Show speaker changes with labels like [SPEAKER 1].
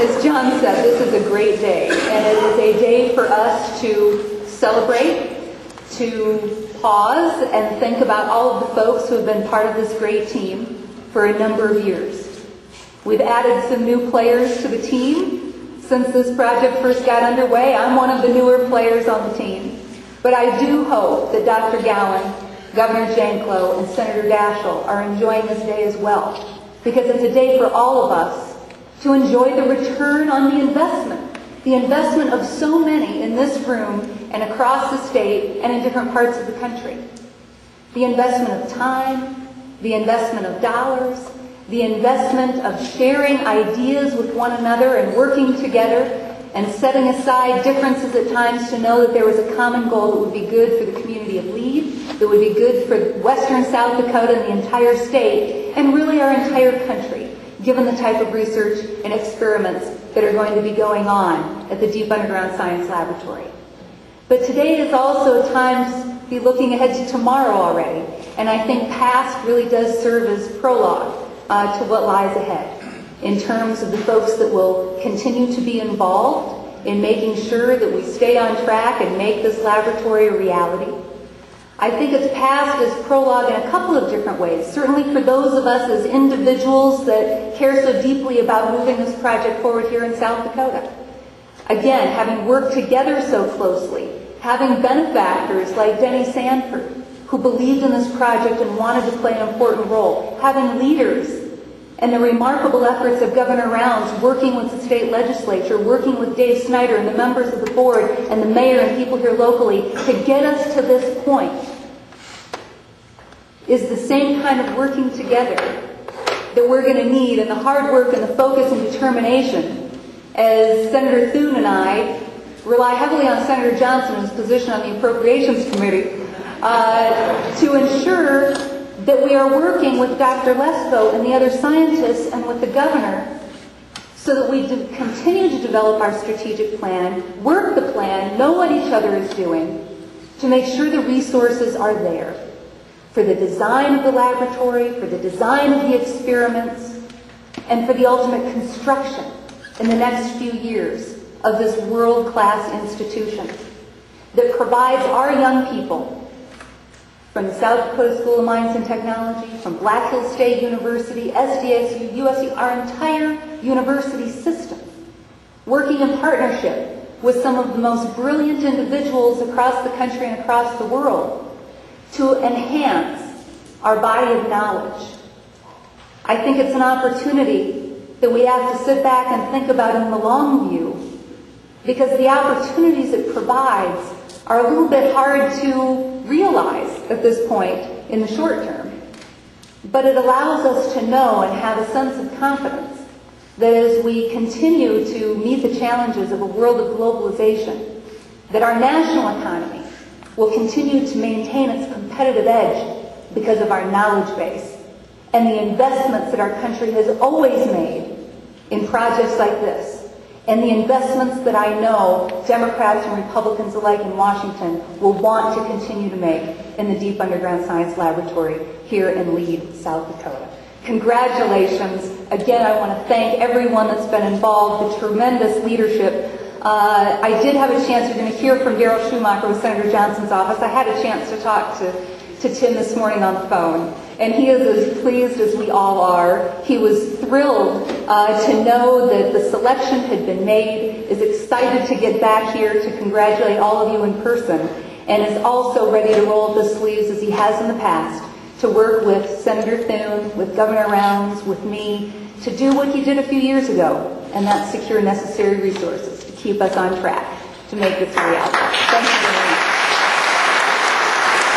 [SPEAKER 1] as John said, this is a great day, and it is a day for us to celebrate, to pause and think about all of the folks who have been part of this great team for a number of years. We've added some new players to the team since this project first got underway. I'm one of the newer players on the team. But I do hope that Dr. Gowan, Governor Janklow, and Senator Daschle are enjoying this day as well, because it's a day for all of us to enjoy the return on the investment, the investment of so many in this room and across the state and in different parts of the country. The investment of time, the investment of dollars, the investment of sharing ideas with one another and working together and setting aside differences at times to know that there was a common goal that would be good for the community of Lead, that would be good for western South Dakota and the entire state, and really our entire country, given the type of research and experiments that are going to be going on at the Deep Underground Science Laboratory. But today is also a time to be looking ahead to tomorrow already, and I think past really does serve as prologue uh, to what lies ahead in terms of the folks that will continue to be involved in making sure that we stay on track and make this laboratory a reality. I think it's passed as prologue in a couple of different ways. Certainly for those of us as individuals that care so deeply about moving this project forward here in South Dakota. Again, having worked together so closely, having benefactors like Denny Sanford, who believed in this project and wanted to play an important role, having leaders and the remarkable efforts of Governor Rounds working with the state legislature, working with Dave Snyder and the members of the board and the mayor and people here locally to get us to this point is the same kind of working together that we're going to need and the hard work and the focus and determination as Senator Thune and I rely heavily on Senator Johnson's position on the Appropriations Committee uh, to ensure that we are working with Dr. Lesko and the other scientists and with the governor so that we continue to develop our strategic plan, work the plan, know what each other is doing, to make sure the resources are there for the design of the laboratory, for the design of the experiments, and for the ultimate construction in the next few years of this world-class institution that provides our young people from the South Dakota School of Mines and Technology, from Black Hills State University, SDSU, USD, our entire university system, working in partnership with some of the most brilliant individuals across the country and across the world to enhance our body of knowledge. I think it's an opportunity that we have to sit back and think about in the long view because the opportunities it provides are a little bit hard to realize at this point in the short term. But it allows us to know and have a sense of confidence that as we continue to meet the challenges of a world of globalization, that our national economy will continue to maintain its competitive edge because of our knowledge base and the investments that our country has always made in projects like this and the investments that I know Democrats and Republicans alike in Washington will want to continue to make in the Deep Underground Science Laboratory here in Lead, South Dakota. Congratulations. Again, I want to thank everyone that's been involved, the tremendous leadership. Uh, I did have a chance, you're going to hear from Daryl Schumacher with Senator Johnson's office. I had a chance to talk to, to Tim this morning on the phone and he is as pleased as we all are. He was thrilled uh, to know that the selection had been made, is excited to get back here to congratulate all of you in person, and is also ready to roll up the sleeves as he has in the past to work with Senator Thune, with Governor Rounds, with me, to do what he did a few years ago, and that's secure necessary resources to keep us on track to make this a reality.